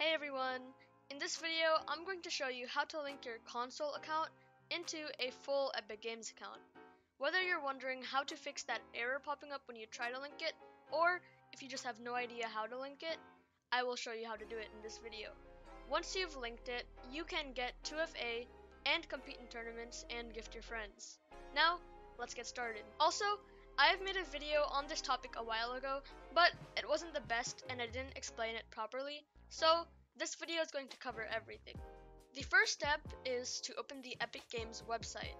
Hey everyone! In this video, I'm going to show you how to link your console account into a full Epic Games account. Whether you're wondering how to fix that error popping up when you try to link it, or if you just have no idea how to link it, I will show you how to do it in this video. Once you've linked it, you can get 2FA and compete in tournaments and gift your friends. Now, let's get started. Also, I have made a video on this topic a while ago, but it wasn't the best and I didn't explain it properly, so this video is going to cover everything. The first step is to open the Epic Games website.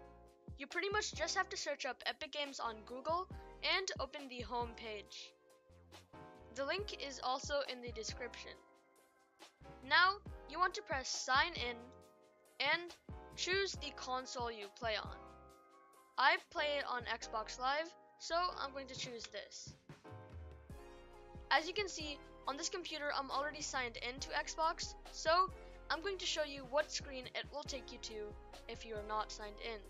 You pretty much just have to search up Epic Games on Google and open the home page. The link is also in the description. Now, you want to press sign in and choose the console you play on. I play it on Xbox Live, so I'm going to choose this. As you can see, on this computer I'm already signed into Xbox, so I'm going to show you what screen it will take you to if you are not signed in.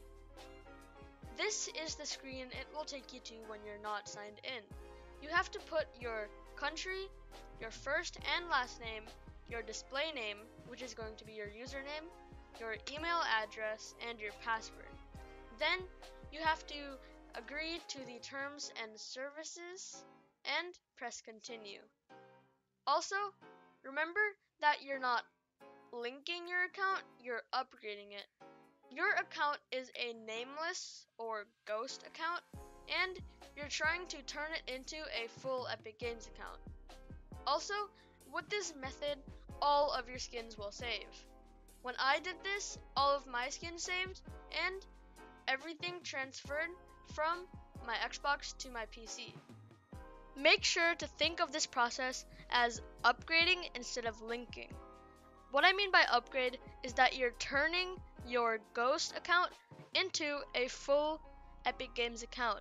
This is the screen it will take you to when you're not signed in. You have to put your country, your first and last name, your display name, which is going to be your username, your email address, and your password. Then you have to agree to the terms and services and press continue. Also, remember that you're not linking your account, you're upgrading it. Your account is a nameless or ghost account, and you're trying to turn it into a full Epic Games account. Also, with this method, all of your skins will save. When I did this, all of my skins saved, and everything transferred from my Xbox to my PC. Make sure to think of this process as upgrading instead of linking. What I mean by upgrade is that you're turning your Ghost account into a full Epic Games account.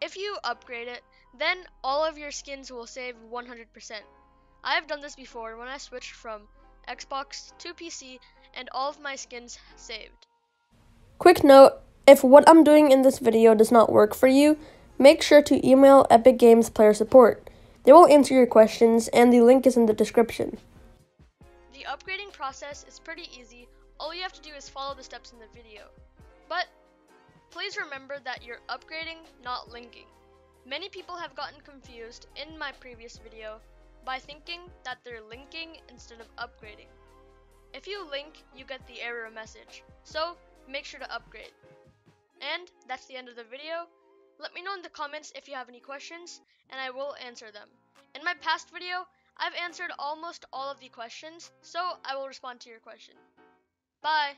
If you upgrade it, then all of your skins will save 100%. I have done this before when I switched from Xbox to PC and all of my skins saved. Quick note, if what I'm doing in this video does not work for you, make sure to email Epic Games Player Support. They will answer your questions and the link is in the description. The upgrading process is pretty easy. All you have to do is follow the steps in the video. But please remember that you're upgrading, not linking. Many people have gotten confused in my previous video by thinking that they're linking instead of upgrading. If you link, you get the error message, so make sure to upgrade. And that's the end of the video. Let me know in the comments if you have any questions, and I will answer them. In my past video, I've answered almost all of the questions, so I will respond to your question. Bye!